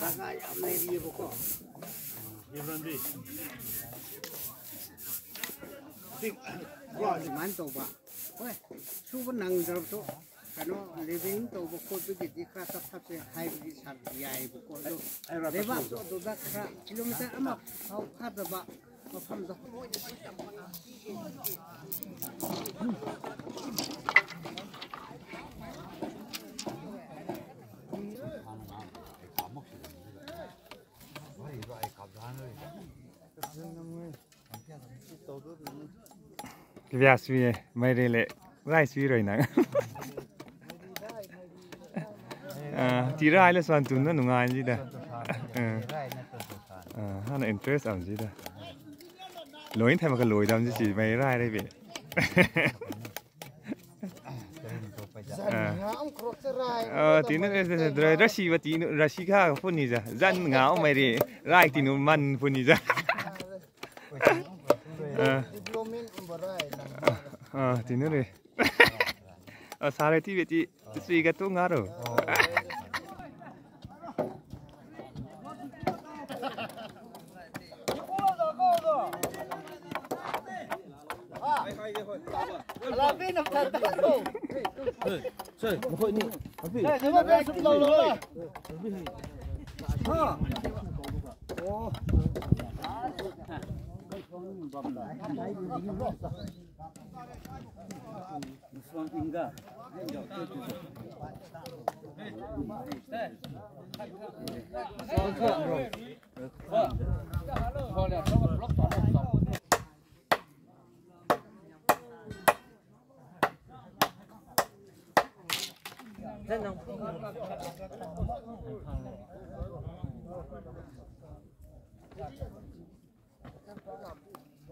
Bagay amneriye bu ko. Yılan değil. Dik. Gol man to ba. Oy, su living to bu ko bi di ka sap sap se hai bi sap yai bu ko. Deva to do da việc suy mấy đây lệ rai suy rồi nè chỉ rai là soạn tún nó nung ai gì đó hắn là interest làm gì đó lối thay mà cái lối làm gì chỉ mấy rai đây vậy ờ tí nữa rồi. rashi và tí nữa rashi khác phun gì ra? Dân ngáo mày đi. Rai tí nữa man phun gì ra? Ờ. Ờ tí nữa đi. Ờ sao đây tí vậy tí suy cái tôi ngáo rồi Alabin of Tatato. Sir, what do you mean? Hey, you want to go low? Huh? Oh. This one in there. Hey, hey, hey. 真能。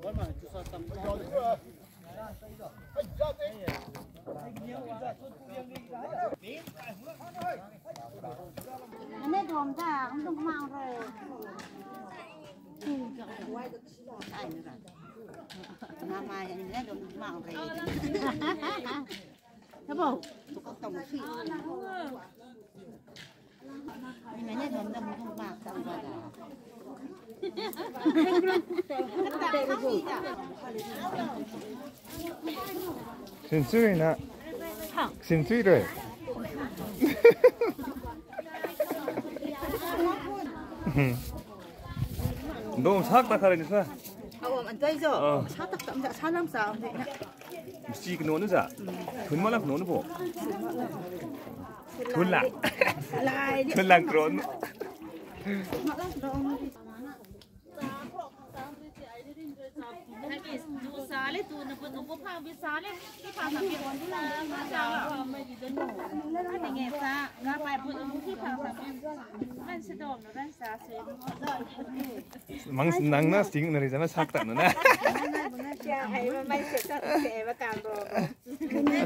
我嘛就说怎么搞的。anh ấy thòm ra không đông mau rồi nam mai anh ấy đông mau rồi thế bộ có tổng phi nhưng mà đừng đừng không bạc tổng vào xin suy nè xin suy rồi 너무 사악다 가라니까 Ồ, anh chơi rồi. Ờ. Sao tập tập sao làm sao vậy nè? 씨 그 노는 자 돈만 그 노는 보 돈 คุณมาลังโกรนวกคุณละลายคุณลังโกรน Habis dosa le tu nak pun ubo pang bisa le. Ki pang sampai pun tu lah. Macam apa? Ada ngesa. Ngapai pun ubo ki pang sampai. Ran sedom, ran sasi. Mang senang na sing nari jana sakta nu na.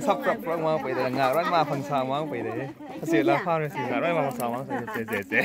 sắp sắp rong mang phải để ngả rong mang phần sao mang phải để xịt lá phao này xịt ngả rong mang phần sao mang xịt xịt xịt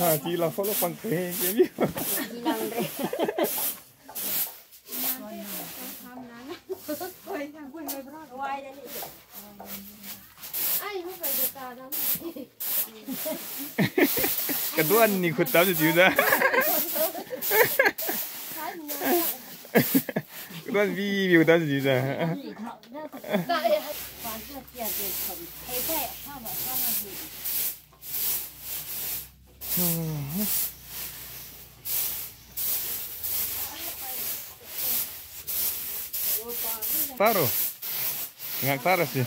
Ah, chỉ là follow bằng thế chứ biết. Chỉ là đấy. cái đồ ăn này khuất tao cho chịu ra cái đồ ăn vi biểu tao cho chịu ra tại Taruh. Dengan taruh sih.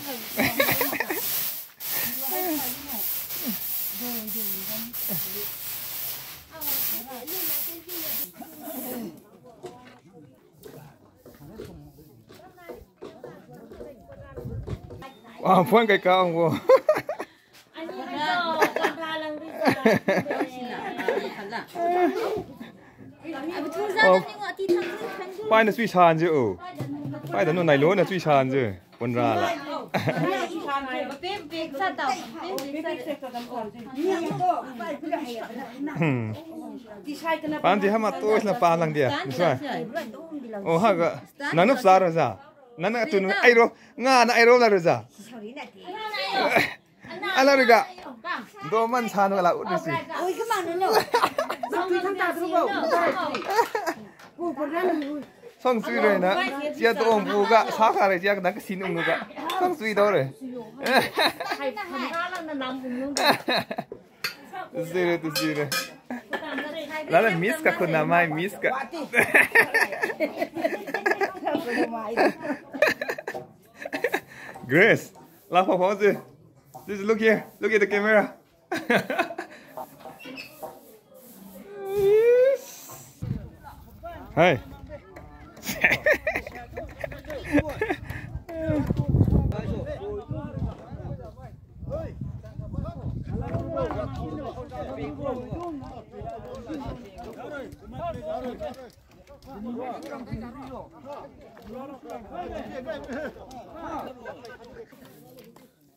Wow, puan cái cao không? Pai na suy chan chứ ừ. Pai da no nai lo na sui chứ. Quân ra là. Hmm. Pan di hama to is na pa lang dia. Miswa. Oh ha ga. Nanup sa ra za. Nana tu ai ro nga na ai ro la ra za. Ala ri ga. Do man chan ga la ut si. Ôi cái màn nó Tôi thằng ta tôi bảo Cô còn ra là Song sui rồi na. Chia to ông bu ga sa kha re chia na ka sin ung ga. Song sui do rồi. Zire tu zire. Lala miss ka ko na mai miss ka. Grace, laugh off Just look here. Look at the camera. Hey.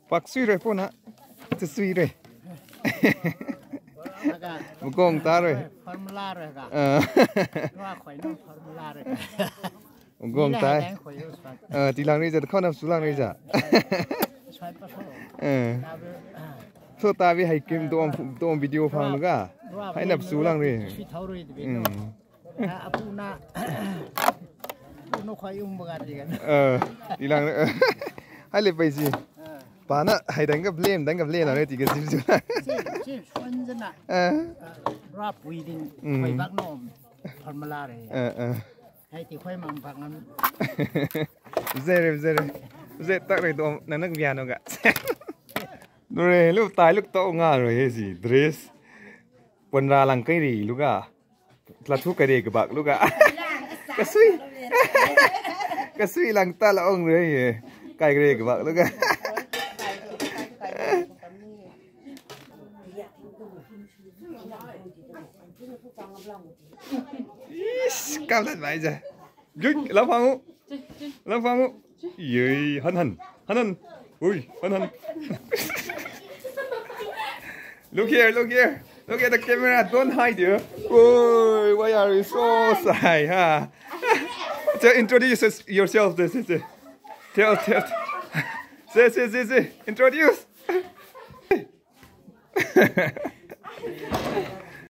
Pak sui rồi po na. Tu sui rồi. Một con ta rồi. formula rồi cả Ờ. loa khỏi nó formula rồi Một con ta. khỏi yêu xoay Ờ, tí lang đi giờ khó nằm xuống lang đi giờ. xoay bắt số Ờ. ta với So ta vi hay kim to to video phang nữa cả. Hay nằm xuống lang đi. suy thấu rồi thì Ừ. biết na apu na apu nó khỏi 用 bạc gì cả Ờ, tí lang nữa. Hay lấy bây gì? Bà nó hay đánh gặp lên, đánh gặp lên là đây thì cái gì chứ. chỉ chỉ xuân dân ạ Ờ. rap reading Ừ. khỏi bác nó formula rồi Ờ ờ. hay thì khỏi mang bạc nó Dễ rồi, dễ rồi. Dễ tắc rồi to nó nó vian nó cả. Rồi lúc tài lúc to nga rồi hay gì dress. Quần ra lăng cây gì lúc à. Là thuốc cái gì cái bạc lúc à. Cái suy. Cái suy lăng ta là ông rồi. Cái cái gì cái bạc lúc à. Is, cam lên vậy giờ. Good, lắm phong. Lắm phong. Yey, hân hân. Look here, look here. Look at the camera. Don't hide here. Oi, why are you so shy, huh? So introduce yourself. This is it. Tell, tell. Say, say, say. Introduce.